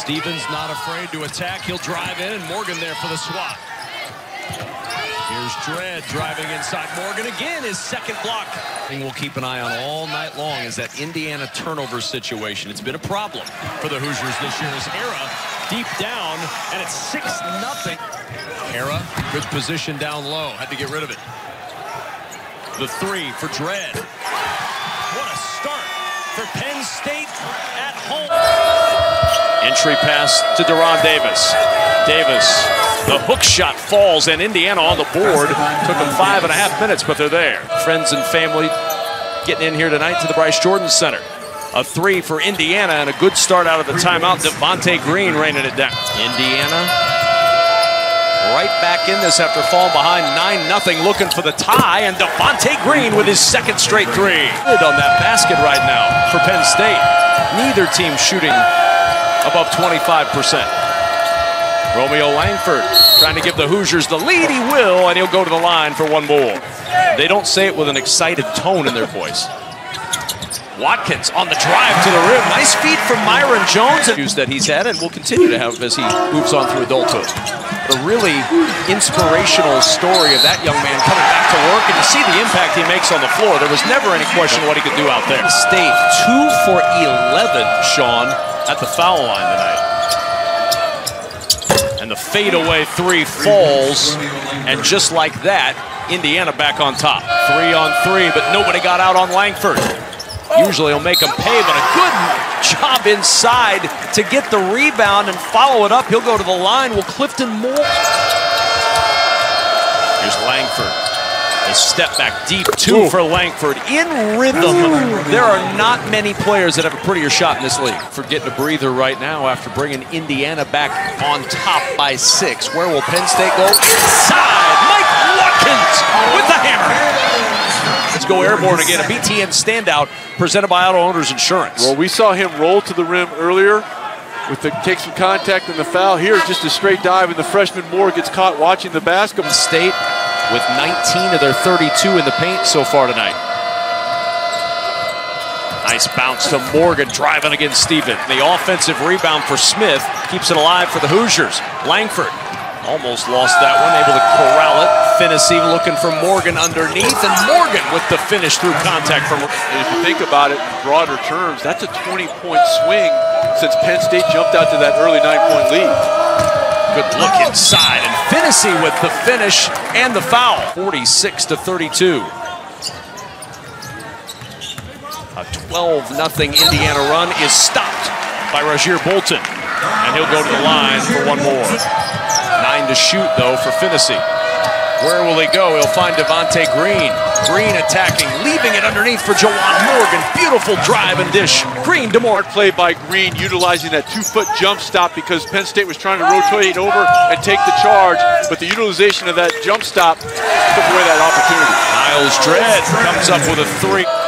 Stevens not afraid to attack. He'll drive in, and Morgan there for the swat. Here's Dread driving inside Morgan again, his second block. Thing we'll keep an eye on all night long is that Indiana turnover situation. It's been a problem for the Hoosiers this year as Harrar deep down, and it's 6 nothing. Harrar, good position down low, had to get rid of it. The three for Dread. What a start for Penn State at home. Entry pass to De'Ron Davis. Davis, the hook shot falls, and Indiana on the board. Took them five and a half minutes, but they're there. Friends and family getting in here tonight to the Bryce Jordan Center. A three for Indiana and a good start out of the timeout. Devonte Green raining it down. Indiana right back in this after falling behind 9-0 looking for the tie and Devonte Green with his second straight three. Good on that basket right now for Penn State. Neither team shooting above 25%. Romeo Langford trying to give the Hoosiers the lead. He will, and he'll go to the line for one more. They don't say it with an excited tone in their voice. Watkins on the drive to the rim. Nice feed from Myreon Jones. News that he's had and will continue to have as he moves on through adulthood. A really inspirational story of that young man coming back to work, and you see the impact he makes on the floor. There was never any question what he could do out there. State two for 11, Sean, at the foul line tonight. And the fadeaway three falls, and just like that, Indiana back on top. Three on three, but nobody got out on Langford. Oh. Usually he'll make him pay, but a good job inside to get the rebound and follow it up. He'll go to the line. Will Clifton Moore? Here's Langford. A step back deep two for Langford in rhythm. There are not many players that have a prettier shot in this league. For getting a breather right now after bringing Indiana back on top by six. Where will Penn State go? Inside, Mike Watkins with the hammer. Let's go airborne again. A BTN standout presented by Auto Owners Insurance. Well, we saw him roll to the rim earlier with the take some contact and the foul. Here, just a straight dive, and the freshman Moore gets caught watching the basketball. State with 19 of their 32 in the paint so far tonight. Nice bounce to Morgan driving against Steven. The offensive rebound for Smith keeps it alive for the Hoosiers. Langford almost lost that one, able to corral it. Phinisee looking for Morgan underneath, and Morgan with the finish through contact from. And if you think about it in broader terms, that's a 20-point swing since Penn State jumped out to that early nine-point lead. Good look inside, and Phinisee with the finish and the foul. 46 to 32. A 12-0 Indiana run is stopped by Rasir Bolton, and he'll go to the line for one more. Nine to shoot, though, for Phinisee. Where will he go? He'll find Devonte Green. Green attacking, leaving it underneath for Juwan Morgan. Beautiful drive and dish. Green to Morgan. Play by Green, utilizing that two-foot jump stop because Penn State was trying to rotate over and take the charge, but the utilization of that jump stop took away that opportunity. Myles Dread comes up with a three.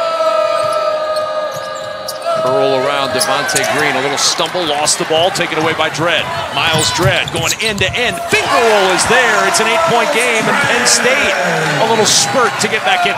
Curl around Devonte Green. A little stumble, lost the ball, taken away by Dread. Myles Dread going end to end. Finger roll is there. It's an eight point game, and Penn State a little spurt to get back in.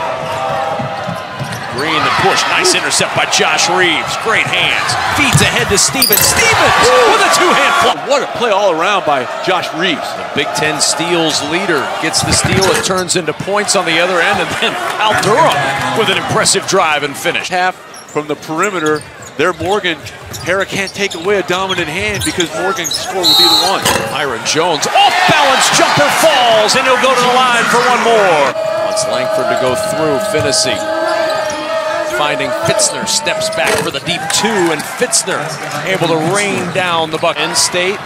Green the push. Nice intercept by Josh Reaves. Great hands. Feeds ahead to Stevens. Stevens with a two hand flop. What a play all around by Josh Reaves. The Big Ten steals leader gets the steal. It turns into points on the other end, and then Al Durham with an impressive drive and finish. Half from the perimeter. There, Morgan. Harrar can't take away a dominant hand because Morgan scored with either one. Myreon Jones, off balance jumper falls, and he'll go to the line for one more. Wants Langford to go through. Phinisee finding Fitzner, steps back for the deep two, and Fitzner able to rain down the bucket. Penn State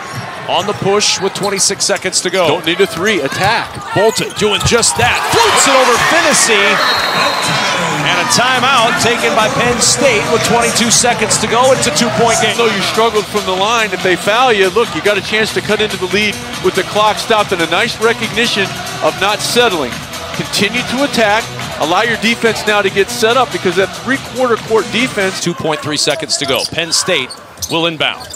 on the push with 26 seconds to go. Don't need a three, attack. Bolton doing just that. Floats it over Phinisee. And a timeout taken by Penn State with 22 seconds to go. It's a two-point game. So you struggled from the line. If they foul you, look, you got a chance to cut into the lead with the clock stopped and a nice recognition of not settling. Continue to attack. Allow your defense now to get set up because that three-quarter court defense. 2.3 seconds to go. Penn State will inbound.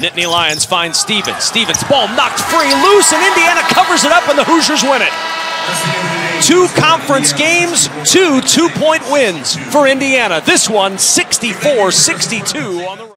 Nittany Lions find Stevens. Stevens ball knocked free, loose, and Indiana covers it up, and the Hoosiers win it. Two conference games, two two-point wins for Indiana. This one 64-62 on the